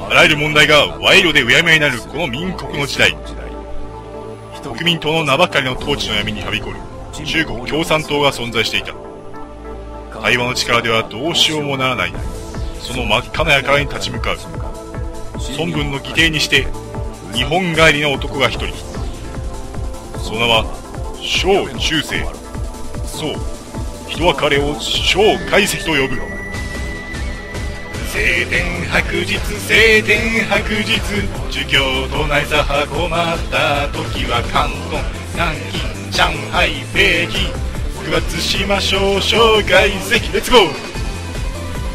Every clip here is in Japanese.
あらゆる問題が賄賂でうやむやになるこの民国の時代。国民党の名ばかりの統治の闇にはびこる。中国共産党が存在していた。対話の力ではどうしようもならない。その真っ赤な輩に立ち向かう。孫文の議定にして日本帰りの男が一人。その名は小中世。そう人は彼を小海石と呼ぶ。晴天白日晴天白日儒教都内左派困った時は関東南京上海北京区別しましょう障害席レッツゴー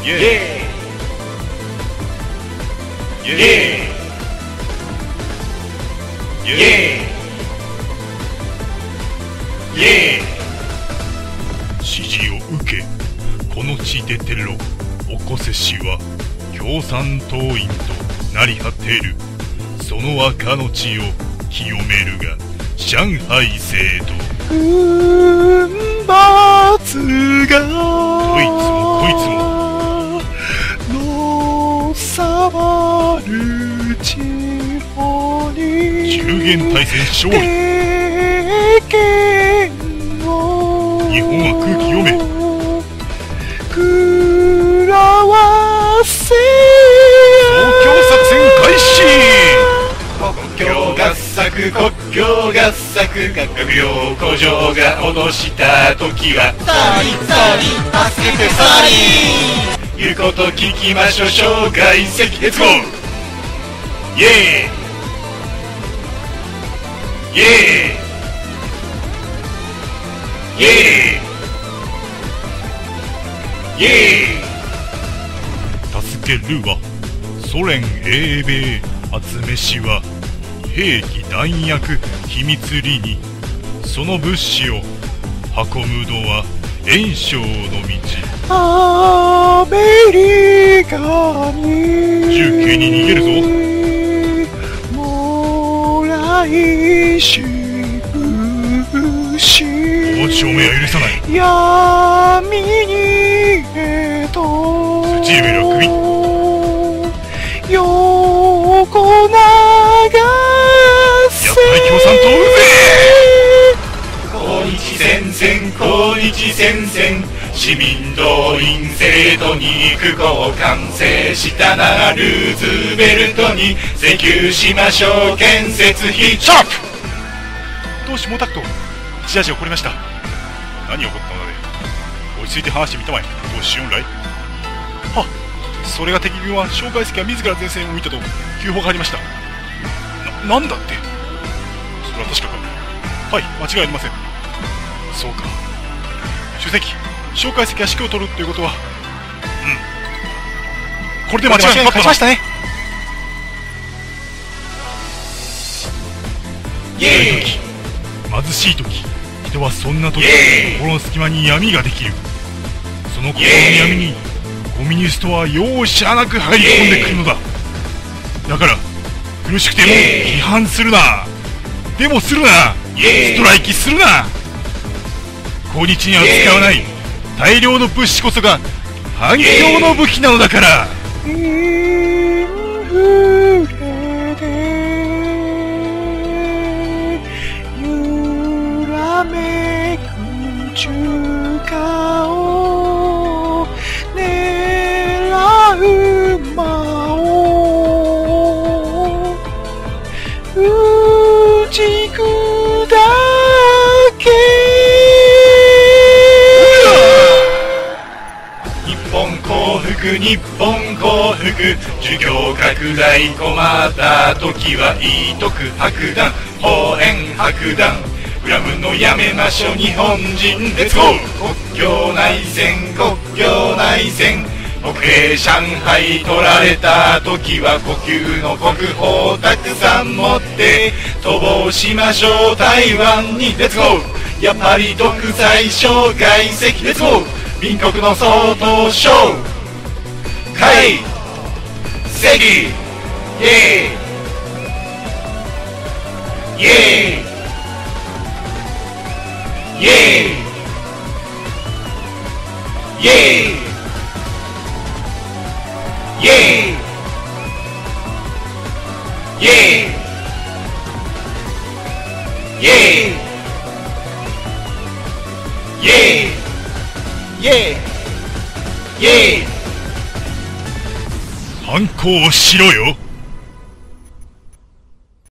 イエーイイエーイイエーイイエーイ指示を受けこの地でテロおこせしは共産党員となり果てる。その赤の血を清めるが上海政党軍閥がこいつもこいつも。のさる地方に中原大戦勝利。日本は空気読め。く国境合作学病工場が脅した時は。サーリサーリ助けてサー。リ言うこと聞きましょう蒋介石 Let's go。エーイ。エーイ。エーイ。エーイ。助けるわソ連英米集めしは兵器弾薬秘密裏にその物資を運ぶのは炎章の道。アメリカに。重慶に逃げるぞ。もらいしぶし。お待ちは許さない。闇にへと。スチーベルは首抗日戦線市民動員制度に行くを完成したならルーズベルトに請求しましょう建設費。シャープどうし毛沢東地大事起こりました。何起こったのだね。落ち着いて話してみたまえ。どうしよ来はそれが敵軍は蒋介石が自ら前線を向いたと急報がありました。な、なんだって。それは確かか。はい間違いありません。そうか。石介石が指揮を取るということはうん。これで間違いなく勝ちましたね。イエーイ。貧しい時人はそんな時心の隙間に闇ができる。その心の闇にゴミニストは容赦なく入り込んでくるのだ。だから苦しくても批判するな。でもするな。ストライキするな。法日には使わない。大量の物資こそが反響の武器なのだから。日本幸福授業拡大困った時はいいとく白弾応援白弾。恨むのやめましょう日本人レッツゴー国境内戦国境内戦北米上海取られた時は呼吸の国宝たくさん持って逃亡しましょう台湾に。レッツゴーやっぱり独裁障害席ゴー民国の総統賞回正イエーイ。イエーイ。イエーイ。イエーイ。イエーイ。イエーイ。イエーイ。イエーイ。イエーイ。イエーイ。反抗しろよ。